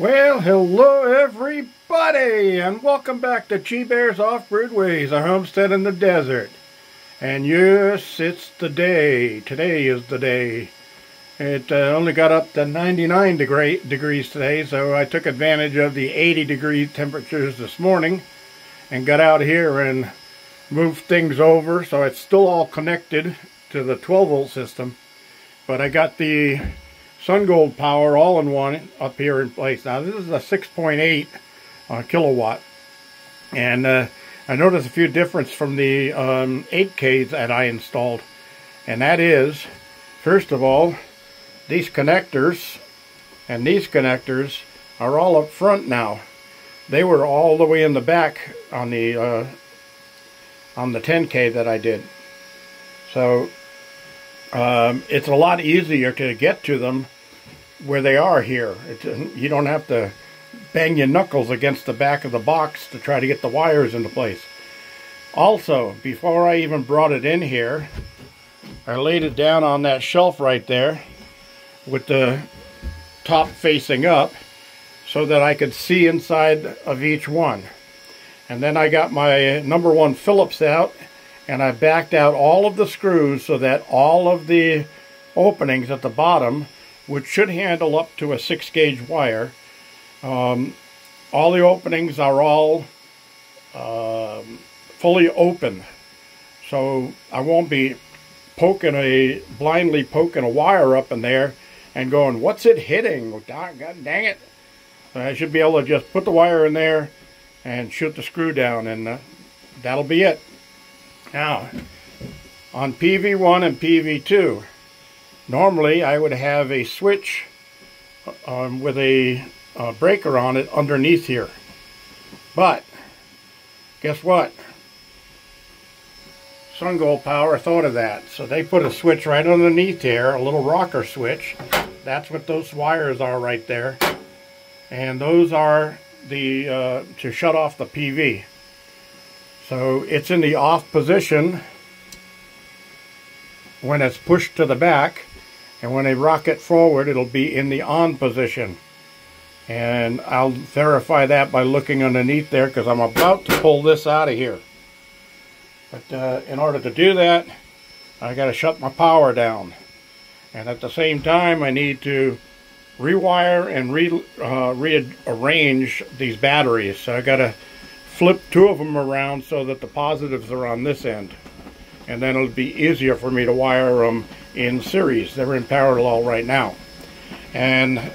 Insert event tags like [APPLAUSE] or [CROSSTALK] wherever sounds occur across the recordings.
Well, hello everybody, and welcome back to G Bear's Off-Grid Ways, a homestead in the desert. And yes, it's the day. Today is the day. It uh, only got up to 99 degree, degrees today, so I took advantage of the 80 degree temperatures this morning and got out here and moved things over. So it's still all connected to the 12 volt system, but I got the SunGold power all-in-one up here in place. Now this is a 6.8 uh, kilowatt and uh, I noticed a few difference from the um, 8Ks that I installed and that is first of all these connectors and these connectors are all up front now. They were all the way in the back on the uh, on the 10K that I did. So um, it's a lot easier to get to them where they are here. You don't have to bang your knuckles against the back of the box to try to get the wires into place. Also, before I even brought it in here, I laid it down on that shelf right there with the top facing up so that I could see inside of each one. And then I got my number one Phillips out and I backed out all of the screws so that all of the openings at the bottom, which should handle up to a six gauge wire, um, all the openings are all um, fully open. So I won't be poking a, blindly poking a wire up in there and going, what's it hitting? God, God dang it. I should be able to just put the wire in there and shoot the screw down and uh, that'll be it. Now, on PV1 and PV2, normally I would have a switch um, with a uh, breaker on it underneath here. But, guess what? SunGold Power thought of that. So they put a switch right underneath here, a little rocker switch. That's what those wires are right there. And those are the uh, to shut off the PV. So it's in the off position when it's pushed to the back and when I rock it forward it'll be in the on position. And I'll verify that by looking underneath there because I'm about to pull this out of here. But uh, in order to do that I got to shut my power down. And at the same time I need to rewire and re, uh, rearrange these batteries. So I got to flip two of them around so that the positives are on this end. And then it'll be easier for me to wire them in series. They're in parallel right now. And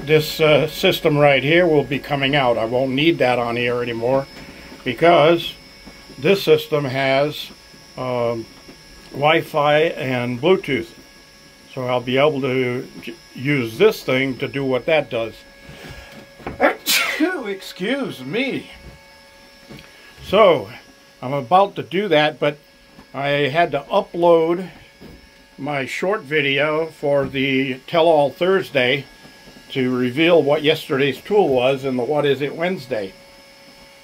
this uh, system right here will be coming out. I won't need that on here anymore because this system has um, Wi-Fi and Bluetooth. So I'll be able to use this thing to do what that does. [COUGHS] Excuse me. So, I'm about to do that, but I had to upload my short video for the Tell All Thursday to reveal what yesterday's tool was in the What Is It Wednesday.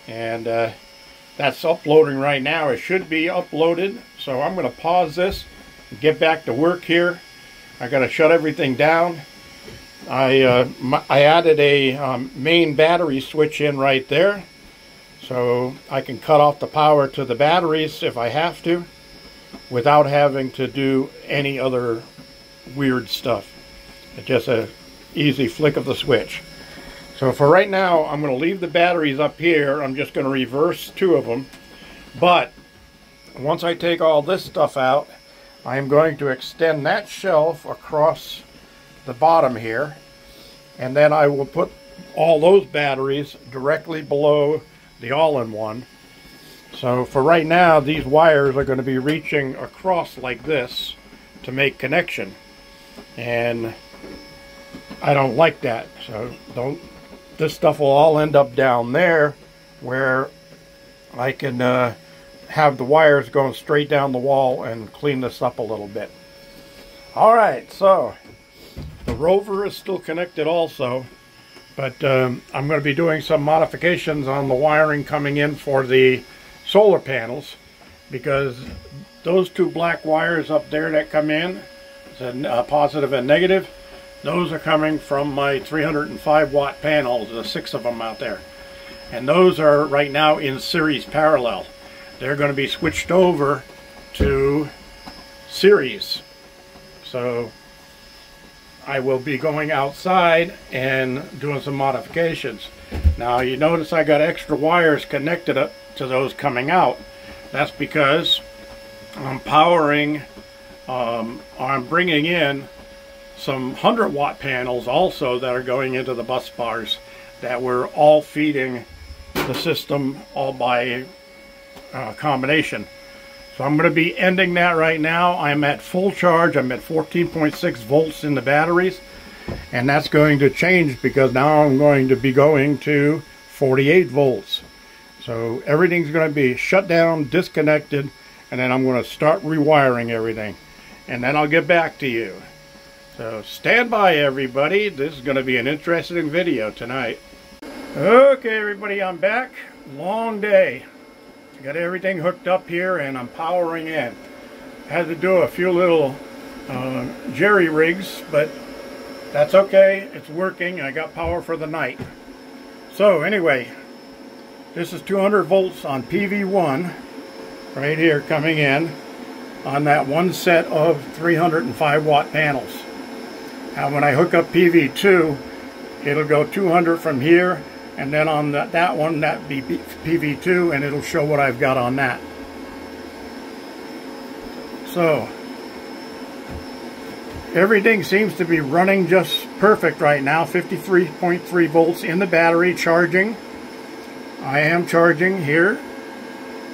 And uh, that's uploading right now. It should be uploaded. So I'm going to pause this and get back to work here. I got to shut everything down. I, uh, I added a um, main battery switch in right there. So I can cut off the power to the batteries if I have to without having to do any other weird stuff. It's just a easy flick of the switch. So for right now, I'm going to leave the batteries up here. I'm just going to reverse two of them. But once I take all this stuff out, I'm going to extend that shelf across the bottom here. And then I will put all those batteries directly below the all-in-one. So for right now, these wires are going to be reaching across like this to make connection. And I don't like that. So don't, this stuff will all end up down there where I can uh, have the wires going straight down the wall and clean this up a little bit. All right, so the rover is still connected also. But um, I'm going to be doing some modifications on the wiring coming in for the solar panels because those two black wires up there that come in, a positive and negative, Those are coming from my 305 watt panels, the six of them out there. And those are right now in series parallel. They're going to be switched over to series. So I will be going outside and doing some modifications. Now you notice I got extra wires connected up to those coming out. That's because I'm powering, um, I'm bringing in some 100 watt panels also that are going into the bus bars that we're all feeding the system all by uh, combination. So I'm going to be ending that right now. I'm at full charge. I'm at 14.6 volts in the batteries. And that's going to change because now I'm going to be going to 48 volts. So everything's going to be shut down, disconnected, and then I'm going to start rewiring everything. And then I'll get back to you. So stand by everybody. This is going to be an interesting video tonight. Okay everybody, I'm back. Long day. Got everything hooked up here and I'm powering in. Had to do a few little uh, jerry rigs, but that's okay. It's working. I got power for the night. So anyway, this is 200 volts on PV1 right here coming in on that one set of 305 watt panels. Now when I hook up PV2, it'll go 200 from here and then on that, that one that be PV2 and it'll show what I've got on that. So everything seems to be running just perfect right now. 53.3 volts in the battery charging. I am charging here.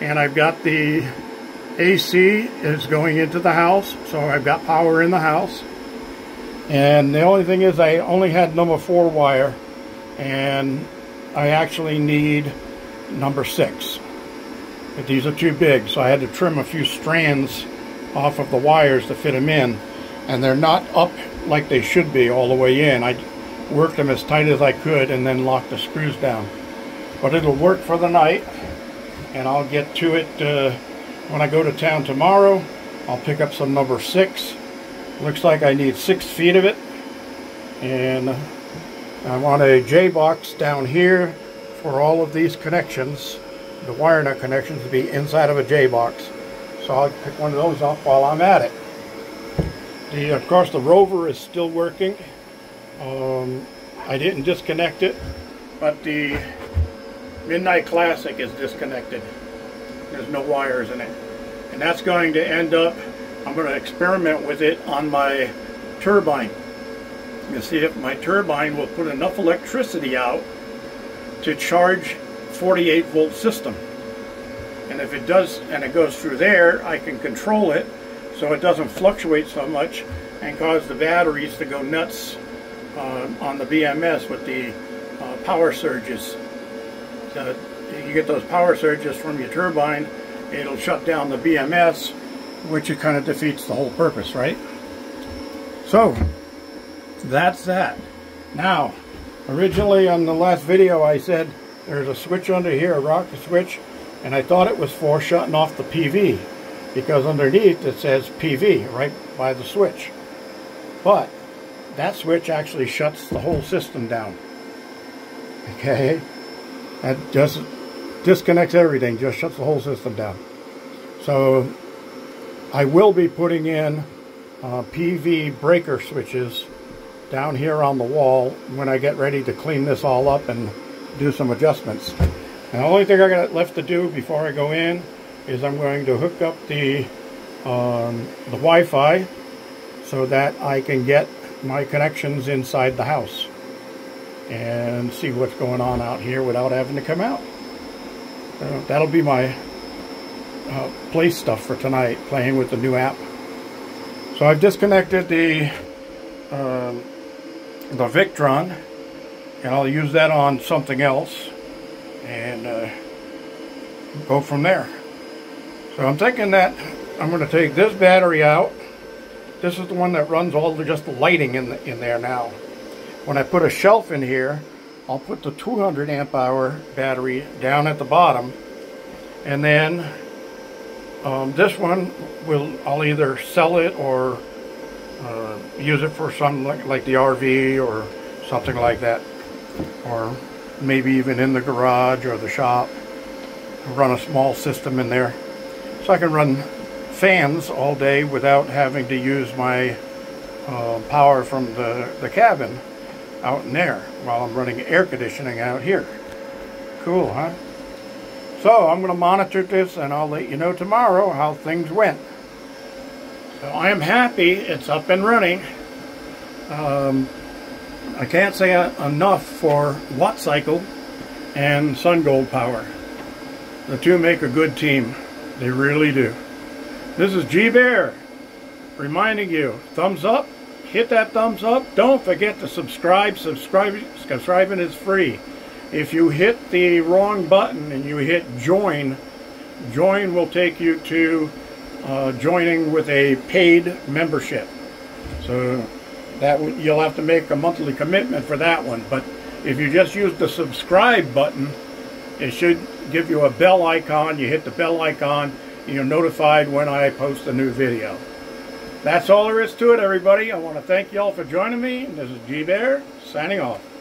And I've got the AC is going into the house so I've got power in the house. And the only thing is I only had number four wire. And I actually need number six. But these are too big, so I had to trim a few strands off of the wires to fit them in. And they're not up like they should be all the way in. I worked them as tight as I could and then locked the screws down. But it'll work for the night, and I'll get to it uh, when I go to town tomorrow. I'll pick up some number six. Looks like I need six feet of it. And I want a J-box down here for all of these connections, the wire nut connections to be inside of a J-box. So I'll pick one of those up while I'm at it. The, of course the rover is still working. Um, I didn't disconnect it, but the Midnite Classic is disconnected. There's no wires in it. And that's going to end up, I'm going to experiment with it on my turbine and see if my turbine will put enough electricity out to charge 48 volt system. And if it does, and it goes through there, I can control it so it doesn't fluctuate so much and cause the batteries to go nuts uh, on the BMS with the uh, power surges. So you get those power surges from your turbine, it'll shut down the BMS, which it kind of defeats the whole purpose, right? So, that's that. Now, originally on the last video I said there's a switch under here, a rocker switch, and I thought it was for shutting off the PV because underneath it says PV right by the switch. But that switch actually shuts the whole system down. Okay? That just disconnects everything, just shuts the whole system down. So I will be putting in uh, PV breaker switches down here on the wall when I get ready to clean this all up and do some adjustments. And the only thing I got left to do before I go in is I'm going to hook up the um, the Wi-Fi so that I can get my connections inside the house and see what's going on out here without having to come out. Uh, that'll be my uh, play stuff for tonight, playing with the new app. So I've disconnected the um, the Victron and I'll use that on something else and uh, go from there. So I'm thinking that I'm going to take this battery out. This is the one that runs all the just the lighting in, the, in there now. When I put a shelf in here, I'll put the 200 amp hour battery down at the bottom and then um, this one will I'll either sell it or uh, use it for something like, like the RV or something like that. Or maybe even in the garage or the shop. Run a small system in there. So I can run fans all day without having to use my uh, power from the, the cabin out in there while I'm running air conditioning out here. Cool, huh? So I'm going to monitor this and I'll let you know tomorrow how things went. I am happy it's up and running. Um, I can't say enough for Watt Cycle and SunGold Power. The two make a good team. They really do. This is G Bear reminding you, thumbs up, hit that thumbs up. Don't forget to subscribe. Subscribe, subscribing is free. If you hit the wrong button and you hit join, join will take you to uh, joining with a paid membership. So that you'll have to make a monthly commitment for that one. But if you just use the subscribe button, it should give you a bell icon. You hit the bell icon, and you're notified when I post a new video. That's all there is to it, everybody. I want to thank you all for joining me. This is G Bear, signing off.